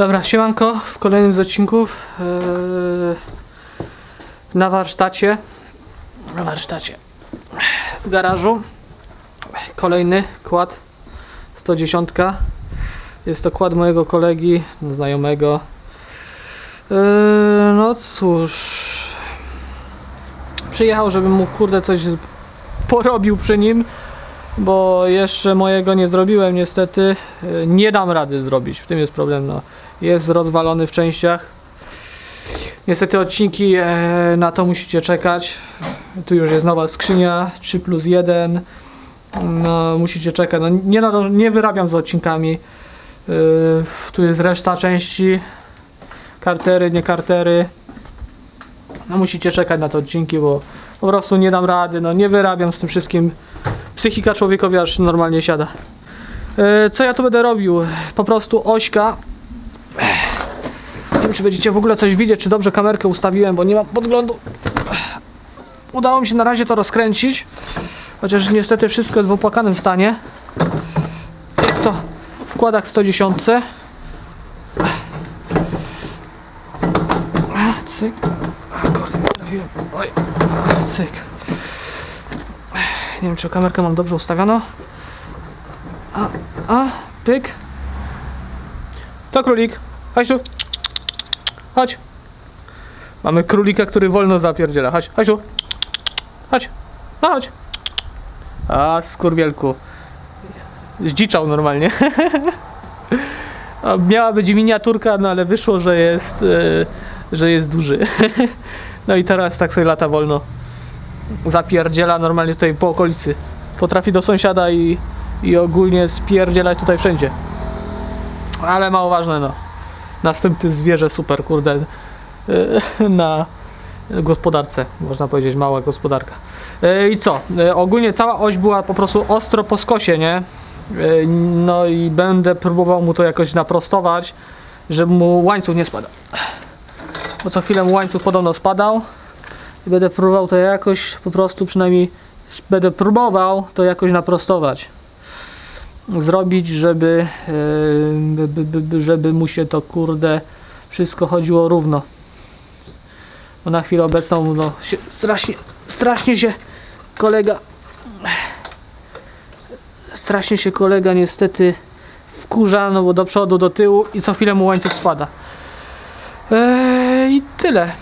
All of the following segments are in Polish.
Dobra, siemanko, w kolejnym z odcinków yy, na warsztacie, na warsztacie w garażu. Kolejny kład 110 jest to kład mojego kolegi, znajomego. Yy, no cóż przyjechał, żebym mu kurde coś porobił przy nim bo jeszcze mojego nie zrobiłem niestety. Yy, nie dam rady zrobić, w tym jest problem no. Jest rozwalony w częściach. Niestety odcinki e, na to musicie czekać. Tu już jest nowa skrzynia 3 plus 1 no musicie czekać, no nie, nado- nie wyrabiam z odcinkami. Yy, tu jest reszta części. Kartery, nie kartery. No musicie czekać na te odcinki, bo po prostu nie dam rady, no nie wyrabiam z tym wszystkim. Psychika człowiekowi aż normalnie siada. E, Co ja tu będę robił? Po prostu ośka. Wiem, czy będziecie w ogóle coś widzieć, czy dobrze kamerkę ustawiłem, bo nie mam podglądu. Udało mi się na razie to rozkręcić. Chociaż niestety wszystko jest w opłakanym stanie. To w kładach 110. Cyk. A, Kurde, trafiłem. Oj. Cyk. Nie wiem, czy kamerkę mam dobrze ustawioną. A, a, pyk. To królik. Chodź tu. Chodź. Mamy królika, który wolno zapierdziela. Chodź, chodź tu. Chodź. No chodź. A, skurwielku. Zdziczał normalnie. Miała być miniaturka, no ale wyszło, że jest, e, że jest duży. No i teraz tak sobie lata wolno. Zapierdziela normalnie tutaj po okolicy. Potrafi do sąsiada i, i ogólnie spierdzielać tutaj wszędzie. Ale mało ważne no. Następny zwierzę super, kurde. e, Na gospodarce, można powiedzieć, mała gospodarka. E, I co? E, Ogólnie cała oś była po prostu ostro po skosie, nie? No i będę próbował mu to jakoś naprostować, żeby mu łańcuch nie spadał. Bo co chwilę mu łańcuch podobno spadał. I będę próbował to jakoś po prostu przynajmniej będę próbował to jakoś naprostować. Zrobić, żeby, e, by- by- by- by- żeby mu się to kurde wszystko chodziło równo. Bo na chwilę obecną no, się, strasznie, strasznie się kolega strasznie się kolega niestety wkurza, no bo do przodu, do tyłu i co chwilę mu łańcuch spada. Eee, I tyle.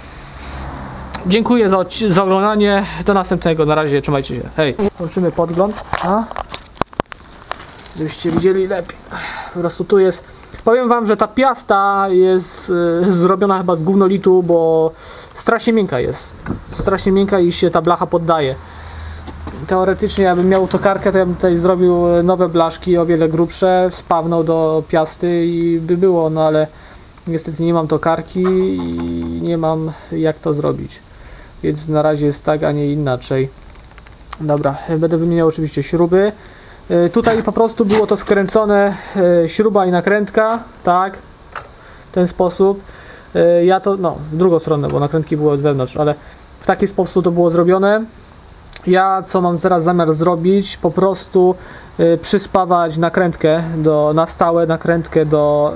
Dziękuję za, za oglądanie. Do następnego. Na razie, trzymajcie się. Hej. Włączymy podgląd. A? Żebyście widzieli lepiej. Po prostu tu jest. Powiem wam, że ta piasta jest y, zrobiona chyba z gównolitu, bo strasznie miękka jest. Strasznie miękka i się ta blacha poddaje. Teoretycznie, jakbym miał tokarkę, to ja bym tutaj zrobił e, nowe blaszki, o wiele grubsze, spawnął do piasty i by było, no ale niestety nie mam tokarki i nie mam jak to zrobić. Więc na razie jest tak, a nie inaczej. Dobra, e, będę wymieniał oczywiście śruby. E, Tutaj po prostu było to skręcone, e, śruba i nakrętka, tak, w ten sposób. E, Ja to, no, w drugą stronę, bo nakrętki były od wewnątrz, ale w taki sposób to było zrobione. Ja co mam teraz zamiar zrobić, po prostu przyspawać nakrętkę do, na stałe nakrętkę do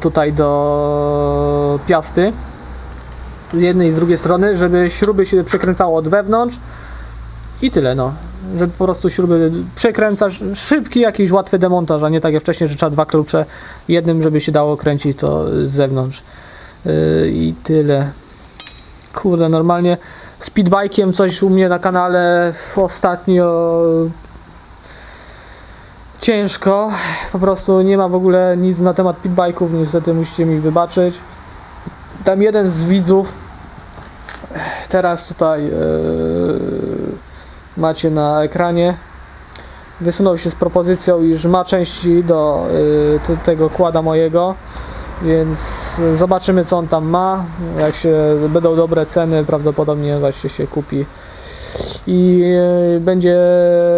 tutaj do piasty z jednej i z drugiej strony, żeby śruby się przekręcało od wewnątrz i tyle no, żeby po prostu śruby przekręcasz, szybki jakiś łatwy demontaż, a nie tak jak wcześniej, że trzeba dwa klucze jednym, żeby się dało kręcić to z zewnątrz Y, i tyle kurde, normalnie speedbike'iem coś u mnie na kanale ostatnio ciężko. Po prostu nie ma w ogóle nic na temat speedbike'ów, niestety musicie mi wybaczyć. Tam jeden z widzów teraz tutaj yy, macie na ekranie wysunął się z propozycją, iż ma części do te- tego kłada mojego więc zobaczymy co on tam ma. Jak się będą dobre ceny, prawdopodobnie właśnie się kupi i e, będzie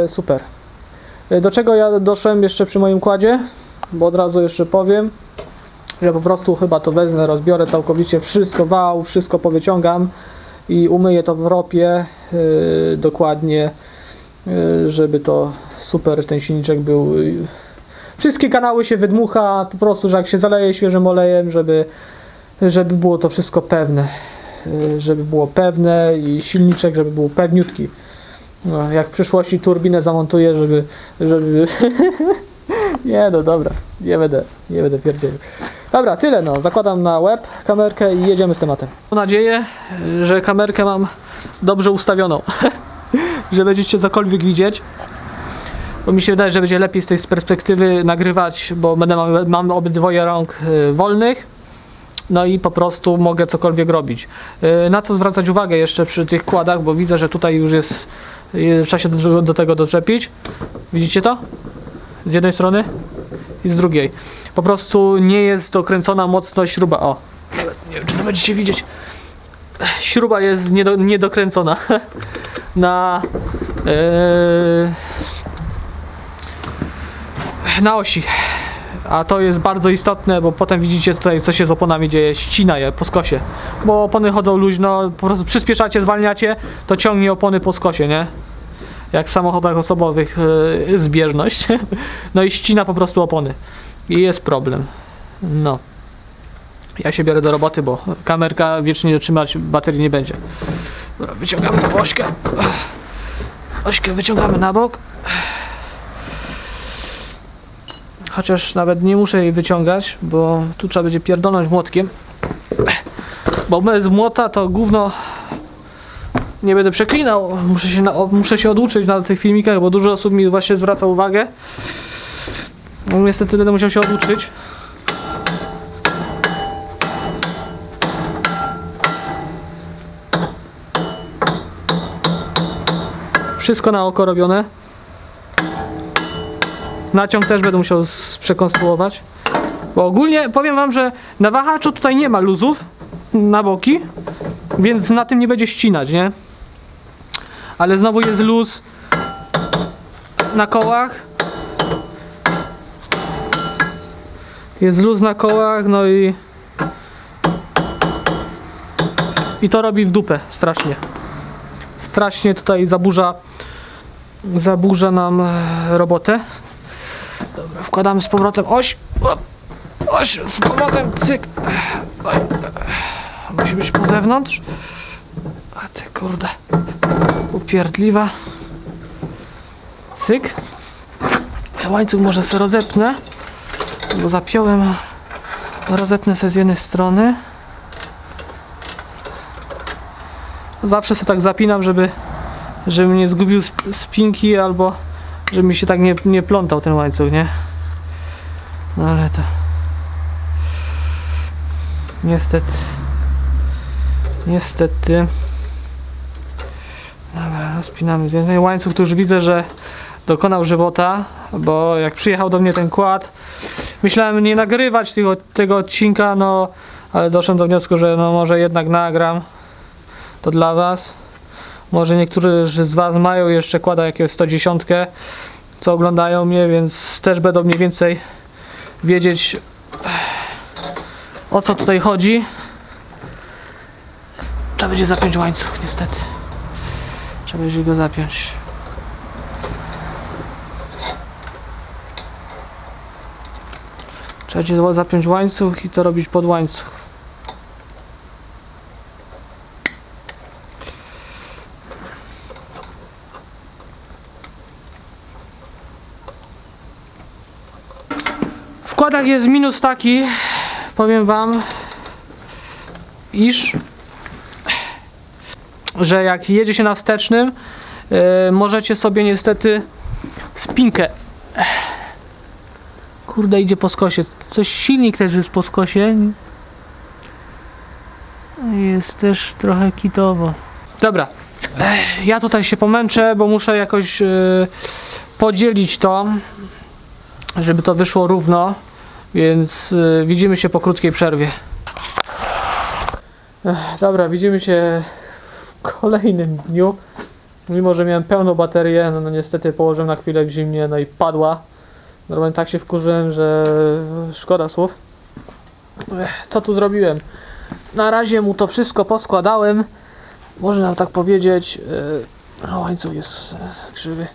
super. E, Do czego ja doszedłem jeszcze przy moim kładzie? Bo od razu jeszcze powiem, że po prostu chyba to wezmę, rozbiorę całkowicie wszystko, wał, wszystko powyciągam i umyję to w ropie dokładnie, e, żeby to super ten silniczek był. wszystkie kanały się wydmucha, po prostu, że jak się zaleje świeżym olejem, żeby, żeby było to wszystko pewne. Y, Żeby było pewne i silniczek, żeby był pewniutki. No, jak w przyszłości turbinę zamontuję, żeby. żeby... nie no dobra, nie będę, nie będę pierdzielił. Dobra, tyle no. Zakładam na web kamerkę i jedziemy z tematem. Mam nadzieję, że kamerkę mam dobrze ustawioną. że będziecie cokolwiek widzieć. Bo mi się wydaje, że będzie lepiej z tej perspektywy nagrywać, bo będę mam, mam obydwoje rąk y, wolnych. No i po prostu mogę cokolwiek robić. Y, Na co zwracać uwagę jeszcze przy tych kładach, bo widzę, że tutaj już jest y, trzeba się do, do tego doczepić. Widzicie to? Z jednej strony i z drugiej. Po prostu nie jest dokręcona mocno śruba. O, nie wiem, czy to będziecie widzieć. Śruba jest niedo, niedokręcona na yy, na osi. A to jest bardzo istotne, bo potem widzicie tutaj, co się z oponami dzieje. Ścina je po skosie. Bo opony chodzą luźno, po prostu przyspieszacie, zwalniacie, to ciągnie opony po skosie, nie? Jak w samochodach osobowych yy, zbieżność. No i ścina po prostu opony. I jest problem. No. Ja się biorę do roboty, bo kamerka wiecznie trzymać baterii nie będzie. Dobra, wyciągamy tą ośkę. Ośkę wyciągamy na bok. Chociaż nawet nie muszę jej wyciągać, bo tu trzeba będzie pierdolnąć młotkiem. Bo bez młota to gówno nie będę przeklinał. Muszę się, na, muszę się oduczyć na tych filmikach, bo dużo osób mi właśnie zwraca uwagę. No, niestety będę musiał się oduczyć. Wszystko na oko robione. Naciąg też będę musiał przekonstruować. Bo ogólnie powiem wam, że na wahaczu tutaj nie ma luzów na boki, więc na tym nie będzie ścinać, nie? Ale znowu jest luz na kołach. Jest luz na kołach, no i i to robi w dupę strasznie. Strasznie tutaj zaburza zaburza nam e, robotę. Dobra, wkładamy z powrotem oś. Oś z powrotem, cyk. E, Musi być po zewnątrz. A ty kurde. Upierdliwa. Cyk. Łańcuch może sobie rozepnę. Bo zapiąłem. Rozepnę sobie z jednej strony. Zawsze sobie tak zapinam, żeby żebym nie zgubił sp- spinki albo żeby mi się tak nie, nie plątał ten łańcuch, nie? No ale to niestety niestety. Dobra, rozpinamy więcej łańcuch tu już widzę, że dokonał żywota, bo jak przyjechał do mnie ten kład myślałem nie nagrywać tego, tego odcinka, no ale doszedłem do wniosku, że no może jednak nagram to dla was może niektórzy z Was mają jeszcze kłada jakieś 110, co oglądają mnie, więc też będą mniej więcej wiedzieć o co tutaj chodzi. Trzeba będzie zapiąć łańcuch, niestety. Trzeba będzie go zapiąć. Trzeba będzie zapiąć łańcuch i to robić pod łańcuch. W kładach jest minus taki, powiem wam, iż że jak jedzie się na wstecznym, yy, możecie sobie niestety spinkę. Kurde, idzie po skosie. Coś silnik też jest po skosie. Jest też trochę kitowo. Dobra. Ja tutaj się pomęczę, bo muszę jakoś yy, podzielić to żeby to wyszło równo, więc y, widzimy się po krótkiej przerwie. Ech, dobra, widzimy się w kolejnym dniu. Mimo, że miałem pełną baterię, no, no niestety położyłem na chwilę w zimnie, no i padła. Normalnie tak się wkurzyłem, że szkoda słów. Ech, co tu zrobiłem? Na razie mu to wszystko poskładałem. Można tak powiedzieć. Yy, no, łańcuch jest e, krzywy.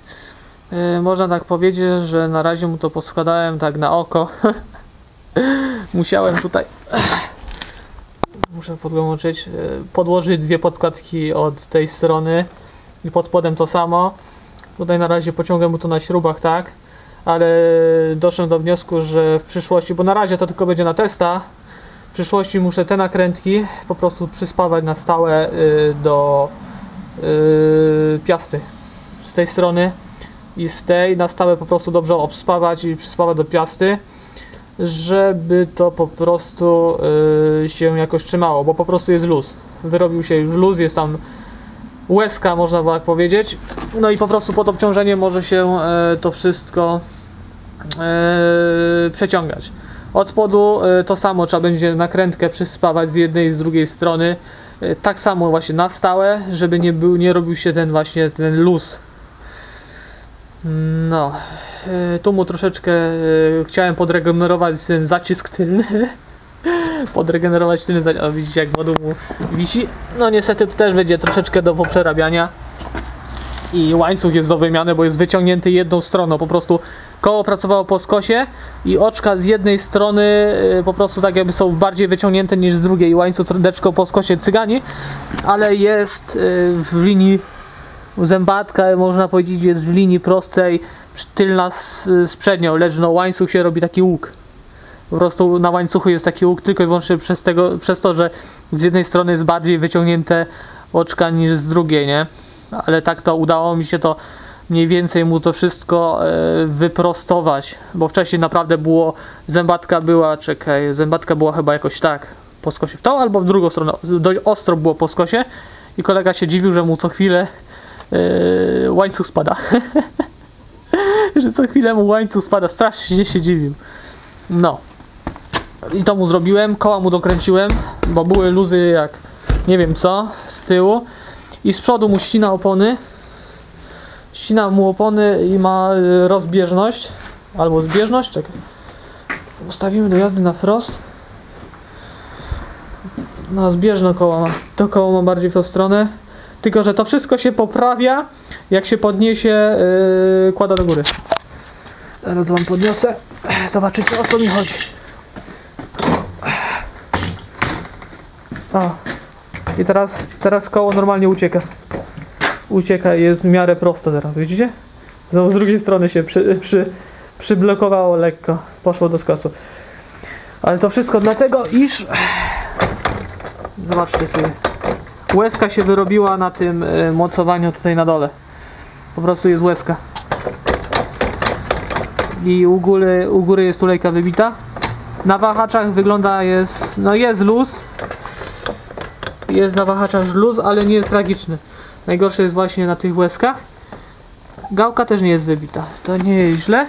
Yy, można tak powiedzieć, że na razie mu to poskładałem tak na oko. Musiałem tutaj. Muszę podłączyć. yy, Podłożyć dwie podkładki od tej strony i pod spodem to samo. Tutaj na razie pociągam mu to na śrubach, tak? Ale doszedłem do wniosku, że w przyszłości, bo na razie to tylko będzie na testa, w przyszłości muszę te nakrętki po prostu przyspawać na stałe yy, do yy, piasty z tej strony i z tej na stałe po prostu dobrze obspawać i przyspawać do piasty, żeby to po prostu yy, się jakoś trzymało, bo po prostu jest luz. Wyrobił się już luz, jest tam łezka, można tak powiedzieć. No i po prostu pod obciążeniem może się e, to wszystko e, przeciągać. Od spodu to samo, trzeba będzie nakrętkę przyspawać z jednej i z drugiej strony. Tak samo właśnie na stałe, żeby nie, był, nie robił się ten właśnie ten luz. No, e, tu mu troszeczkę e, chciałem podregenerować ten zacisk tylny. podregenerować tylny zacisk. Widzicie jak wodu mu wisi. No niestety to też będzie troszeczkę do poprzerabiania. I łańcuch jest do wymiany, bo jest wyciągnięty jedną stroną. Po prostu koło pracowało po skosie i oczka z jednej strony y, po prostu tak jakby są bardziej wyciągnięte niż z drugiej. I łańcuch trdeczko po skosie cygani, ale jest w linii zębatka, można powiedzieć, jest w linii prostej, tylna z, z przednią, lecz no łańcuch się robi taki łuk. Po prostu na łańcuchu jest taki łuk tylko i wyłącznie przez, tego, przez to, że z jednej strony jest bardziej wyciągnięte oczka niż z drugiej, nie? Ale tak to udało mi się to mniej więcej mu to wszystko e, wyprostować, bo wcześniej naprawdę było, zębatka była, czekaj, zębatka była chyba jakoś tak, po skosie w tą albo w drugą stronę, dość ostro było po skosie i kolega się dziwił, że mu co chwilę e, łańcuch spada. że co chwilę mu łańcuch spada, strasznie się dziwił. No. I to mu zrobiłem, koła mu dokręciłem, bo były luzy jak nie wiem co z tyłu i z przodu mu ścina opony. Ścina mu opony i ma y, rozbieżność albo zbieżność, czekaj. Ustawimy do jazdy na frost. No zbieżne koło ma. To koło ma bardziej w tą stronę. Tylko, że to wszystko się poprawia, jak się podniesie yy, kłada do góry. Zaraz wam podniosę. Zobaczycie o co mi chodzi. O. I teraz, teraz koło normalnie ucieka. Ucieka i jest w miarę prosto teraz, widzicie? Znowu z drugiej strony się przy, przy, przyblokowało lekko. Poszło do skosu. Ale to wszystko dlatego, iż... Zobaczcie sobie. Łezka się wyrobiła na tym y, mocowaniu tutaj na dole. Po prostu jest łezka. I u góry, u góry jest tulejka wybita. Na wahaczach wygląda jest, no jest luz. Jest na wahaczach luz, ale nie jest tragiczny. Najgorsze jest właśnie na tych łezkach. Gałka też nie jest wybita. To nie jest źle.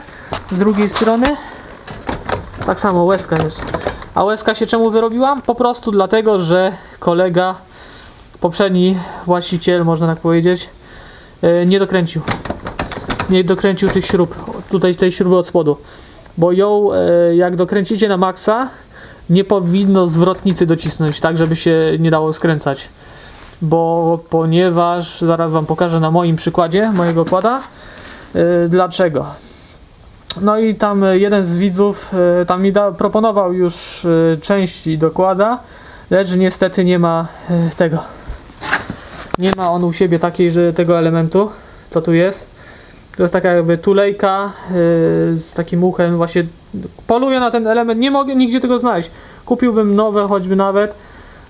Z drugiej strony tak samo łezka jest. A łezka się czemu wyrobiłam? Po prostu dlatego, że kolega, poprzedni właściciel, można tak powiedzieć, nie dokręcił. Nie dokręcił tych śrub. Tutaj tej śruby od spodu. Bo ją e, jak dokręcicie na maksa, nie powinno zwrotnicy docisnąć, tak żeby się nie dało skręcać. Bo ponieważ zaraz wam pokażę na moim przykładzie mojego kłada e, dlaczego. No i tam jeden z widzów e, tam mi da, proponował już e, części dokłada, lecz niestety nie ma e, tego. Nie ma on u siebie takiej, że tego elementu, co tu jest. To jest taka jakby tulejka yy, z takim uchem, właśnie poluję na ten element, nie mogę nigdzie tego znaleźć. Kupiłbym nowe choćby nawet,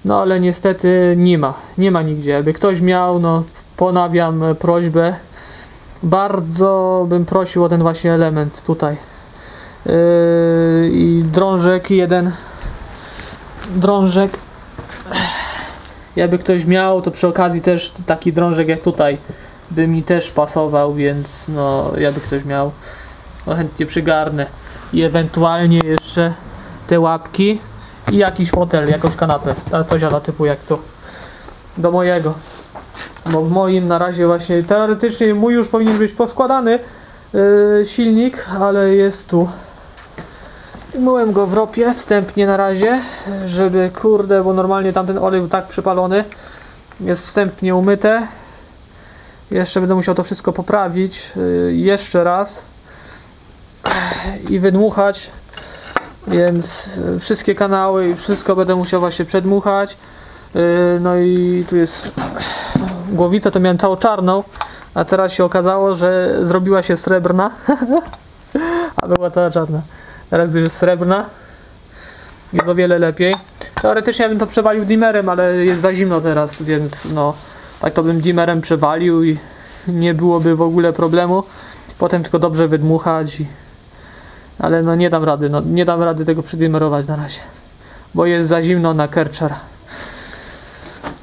no ale niestety nie ma, nie ma nigdzie. Jakby ktoś miał, no ponawiam prośbę, bardzo bym prosił o ten właśnie element tutaj. Yy, I drążek jeden, drążek, jakby ktoś miał, to przy okazji też taki drążek jak tutaj by mi też pasował, więc no jakby ktoś miał, no chętnie przygarnę. I ewentualnie jeszcze te łapki i jakiś fotel, jakąś kanapę, ale coś ala typu jak tu. Do mojego. Bo w moim na razie właśnie, teoretycznie mój już powinien być poskładany yy, silnik, ale jest tu. Myłem go w ropie wstępnie na razie, żeby kurde, bo normalnie tamten olej był tak przypalony. Jest wstępnie umyte Jeszcze będę musiał to wszystko poprawić y, jeszcze raz i wydmuchać. Więc y, wszystkie kanały i wszystko będę musiał właśnie przedmuchać. Y, No i tu jest głowicę to miałem całą czarną, a teraz się okazało, że zrobiła się srebrna. a była cała czarna. Teraz już jest srebrna. Jest o wiele lepiej. Teoretycznie ja bym to przewalił dimmerem, ale jest za zimno teraz, więc no tak to bym dimmerem przewalił i nie byłoby w ogóle problemu. Potem tylko dobrze wydmuchać i... Ale no nie dam rady, no nie dam rady tego przydimerować na razie. Bo jest za zimno na Kercher.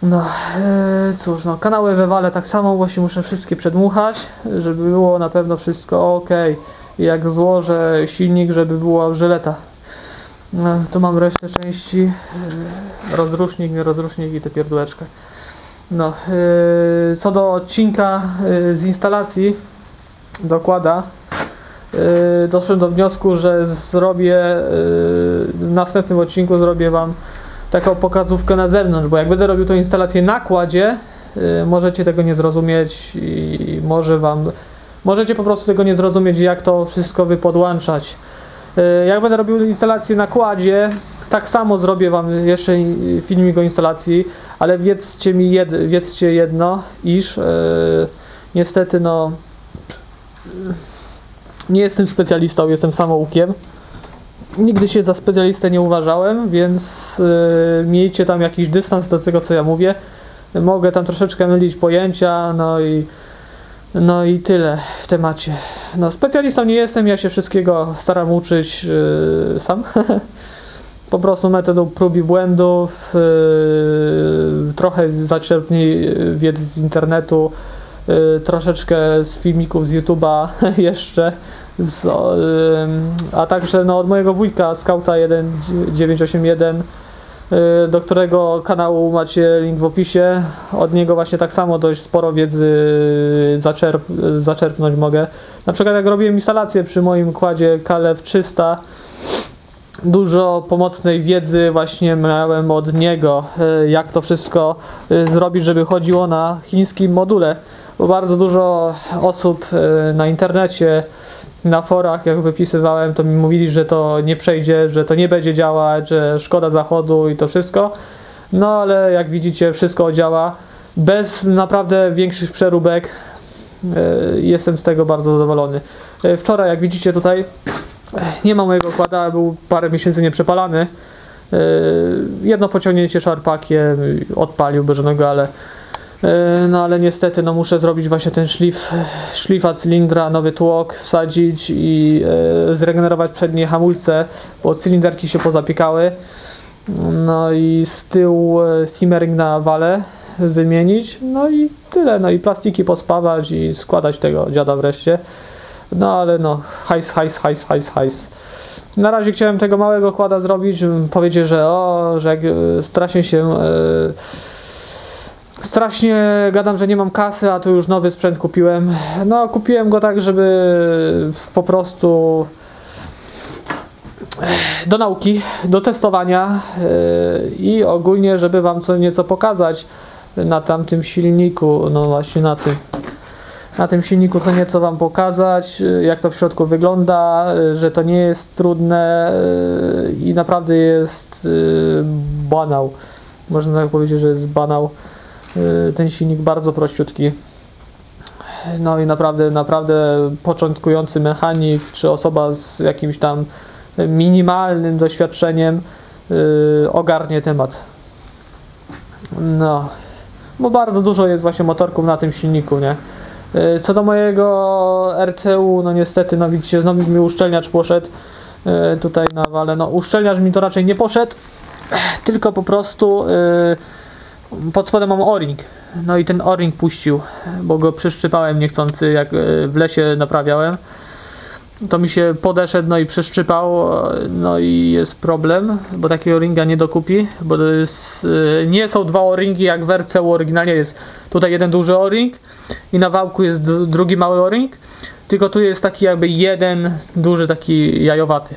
No e, cóż, no kanały wywalę tak samo, właśnie muszę wszystkie przedmuchać, żeby było na pewno wszystko ok. Jak złożę silnik, żeby była żyleta. No, tu mam resztę części. Rozrusznik, rozrusznik i te pierdółeczkę. No, e, co do odcinka e, z instalacji dokłada, e, doszedłem do wniosku, że zrobię w następnym odcinku zrobię wam taką pokazówkę na zewnątrz, bo jak będę robił tą instalację na kładzie, y, możecie tego nie zrozumieć i może wam, możecie po prostu tego nie zrozumieć, jak to wszystko wypodłączać. Y, Jak będę robił instalację na kładzie, tak samo zrobię wam jeszcze filmik o instalacji, ale wiedzcie mi jed, wiedzcie jedno, iż y, niestety no nie jestem specjalistą, jestem samoukiem. Nigdy się za specjalistę nie uważałem, więc yy, miejcie tam jakiś dystans do tego, co ja mówię. Mogę tam troszeczkę mylić pojęcia, no i no i tyle w temacie. No specjalistą nie jestem, ja się wszystkiego staram uczyć yy, sam. po prostu metodą prób i błędów, yy, trochę zaczerpnij wiedzy z internetu, yy, troszeczkę z filmików z YouTube'a jeszcze, z, ym, a także no, od mojego wujka Skauta 1981, yy, do którego kanału macie link w opisie. Od niego właśnie tak samo dość sporo wiedzy zaczerp, zaczerpnąć mogę. Na przykład jak robiłem instalację przy moim kładzie Kalew 300, dużo pomocnej wiedzy właśnie miałem od niego, y, jak to wszystko y, zrobić, żeby chodziło na chińskim module. Bo bardzo dużo osób y, na internecie, na forach, jak wypisywałem, to mi mówili, że to nie przejdzie, że to nie będzie działać, że szkoda zachodu i to wszystko. No ale jak widzicie, wszystko działa bez naprawdę większych przeróbek. Y, Jestem z tego bardzo zadowolony. Y, Wczoraj, jak widzicie tutaj, nie ma mojego kłada, był parę miesięcy nieprzepalany. Jedno pociągnięcie szarpakiem odpalił bieżonego, ale yy, no ale niestety no muszę zrobić właśnie ten szlif, szlifa cylindra, nowy tłok wsadzić i yy, zregenerować przednie hamulce, bo cylinderki się pozapiekały. No i z tyłu yy, simmering na wale wymienić. No i tyle, no i plastiki pospawać i składać tego dziada wreszcie. No ale no, hajs, hajs, hajs, hajs, hajs. Na razie chciałem tego małego kłada zrobić, powiedzieć, że o, że jak, e, strasznie się... E, strasznie gadam, że nie mam kasy, a tu już nowy sprzęt kupiłem. No, kupiłem go tak, żeby po prostu e, do nauki, do testowania e, i ogólnie, żeby wam co nieco pokazać na tamtym silniku, no właśnie na tym na tym silniku co nieco Wam pokazać, y, jak to w środku wygląda, że to nie jest trudne i naprawdę jest banał. Można tak powiedzieć, że jest banał. Y, Ten silnik bardzo prościutki. No i naprawdę, naprawdę początkujący mechanik, czy osoba z jakimś tam minimalnym doświadczeniem y, ogarnie temat. No, bo bardzo dużo jest właśnie motorków na tym silniku, nie? Y, Co do mojego RCU, no niestety, no widzicie, znowu mi uszczelniacz poszedł tutaj na wale. No uszczelniacz mi to raczej nie poszedł, tylko po prostu y, pod spodem mam o-ring. No i ten o-ring puścił, bo go przyszczypałem niechcący, jak y, w lesie naprawiałem. To mi się podeszedł, no i przyszczypał, no i jest problem, bo takiego ringa nie dokupi, bo to jest, y, nie są dwa o-ringi jak w RCU oryginalnie jest tutaj jeden duży o-ring i na wałku jest drugi mały o-ring, tylko tu jest taki jakby jeden duży taki jajowaty.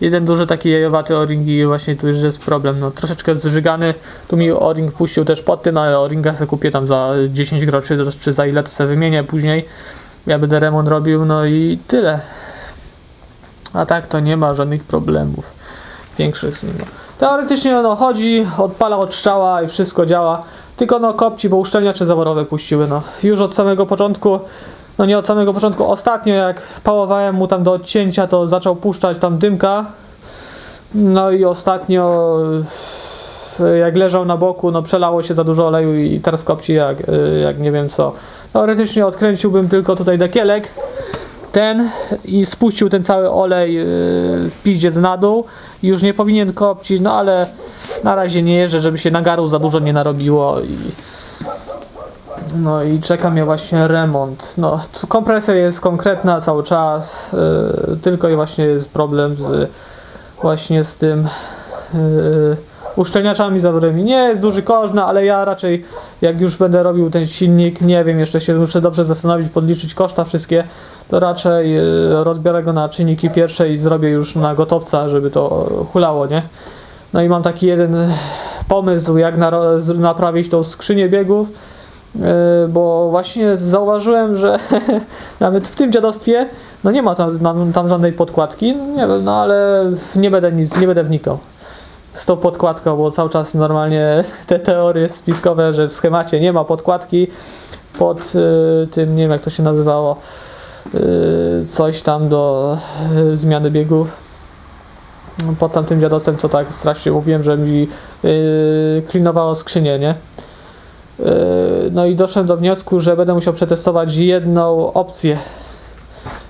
Jeden duży taki jajowaty o-ring i właśnie tu już jest problem, no troszeczkę zżygany, tu mi o-ring puścił też pod tym, ale o-ringa sobie kupię tam za 10 groszy, czy za ile to sobie wymienię później, ja będę remont robił, no i tyle. A tak to nie ma żadnych problemów większych z nim. Teoretycznie no chodzi, odpala od strzała i wszystko działa, tylko no kopci, bo uszczelniacze zaworowe puściły, no. Już od samego początku, no nie od samego początku, ostatnio jak pałowałem mu tam do odcięcia, to zaczął puszczać tam dymka, no i ostatnio y, jak leżał na boku, no przelało się za dużo oleju i teraz kopci jak, y, jak nie wiem co. Teoretycznie odkręciłbym tylko tutaj dekielek, ten i spuścił ten cały olej yy, w piździec na dół. Już nie powinien kopcić, no ale na razie nie jeżdżę, żeby się nagarów za dużo nie narobiło i no i czeka mnie właśnie remont. No, kompresja jest konkretna cały czas, yy, tylko i właśnie jest problem z właśnie z tym yy, uszczelniaczami zawodnymi. Nie jest duży koszt, no, ale ja raczej jak już będę robił ten silnik, nie wiem, jeszcze się muszę dobrze zastanowić, podliczyć koszta wszystkie, to raczej yy, rozbiorę go na czynniki pierwsze i zrobię już na gotowca, żeby to hulało, nie? No i mam taki jeden pomysł, jak z- naprawić tą skrzynię biegów, bo właśnie zauważyłem, że nawet w tym dziadostwie no nie ma tam, tam, tam żadnej podkładki, nie no ale nie będę nic, nie będę wnikał z tą podkładką, bo cały czas normalnie te teorie spiskowe, że w schemacie nie ma podkładki pod y, tym, nie wiem jak to się nazywało, y, coś tam do y, zmiany biegów. Pod tamtym dziadostwem, co tak strasznie mówiłem, że mi klinowało skrzynię, nie? Y, no i doszedłem do wniosku, że będę musiał przetestować jedną opcję.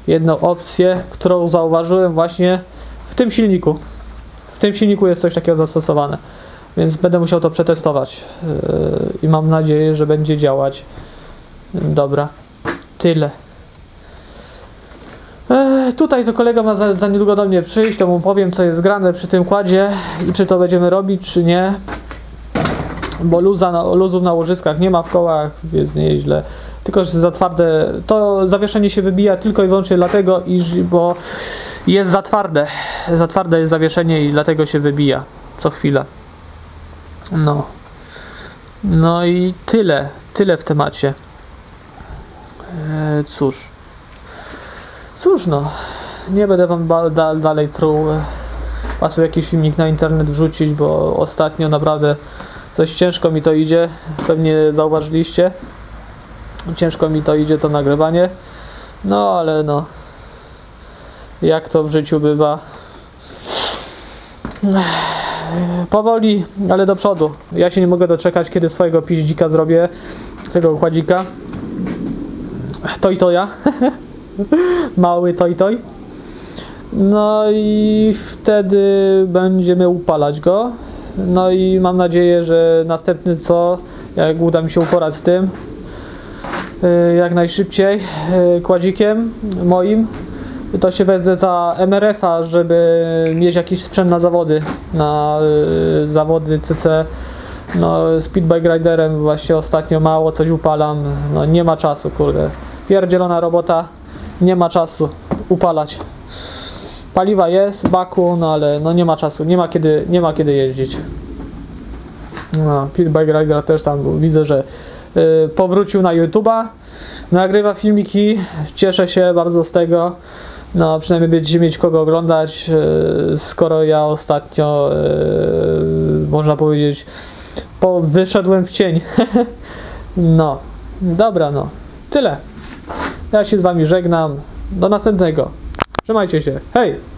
Jedną opcję, którą zauważyłem właśnie w tym silniku. W tym silniku jest coś takiego zastosowane, więc będę musiał to przetestować yy, i mam nadzieję, że będzie działać. Dobra, tyle. Eee, tutaj to kolega ma za, za niedługo do mnie przyjść, to mu powiem co jest grane przy tym kładzie i czy to będziemy robić, czy nie. Bo luza na, luzów na łożyskach nie ma w kołach, jest nieźle. Tylko, że za twarde, to zawieszenie się wybija tylko i wyłącznie dlatego, iż, bo jest za twarde. Za twarde jest zawieszenie i dlatego się wybija co chwilę. No. No i tyle. Tyle w temacie. E, cóż. Cóż no. Nie będę wam da- dalej truł. e, Was jakiś filmik na internet wrzucić, bo ostatnio naprawdę coś ciężko mi to idzie. Pewnie zauważyliście. Ciężko mi to idzie to nagrywanie. No ale no jak to w życiu bywa. Powoli, ale do przodu. Ja się nie mogę doczekać, kiedy swojego piździka zrobię, tego kładzika. Toj to ja. Mały toj toj. No i wtedy będziemy upalać go. No i mam nadzieję, że następny co, jak uda mi się uporać z tym, y, jak najszybciej y, kładzikiem moim, to się wezmę za MRF-a, żeby mieć jakiś sprzęt na zawody, na y, zawody CC. No, speedbike riderem właśnie ostatnio mało coś upalam, no nie ma czasu, kurde. Pierdzielona robota, nie ma czasu upalać. Paliwa jest, baku, no ale no nie ma czasu, nie ma kiedy, nie ma kiedy jeździć. No, Speedbike Rider też tam widzę, że y, powrócił na YouTube'a, nagrywa filmiki, cieszę się bardzo z tego. No, przynajmniej będziecie mieć kogo oglądać, yy, skoro ja ostatnio, yy, można powiedzieć, po, wyszedłem w cień. no, dobra, no, tyle. Ja się z wami żegnam. Do następnego. Trzymajcie się. Hej!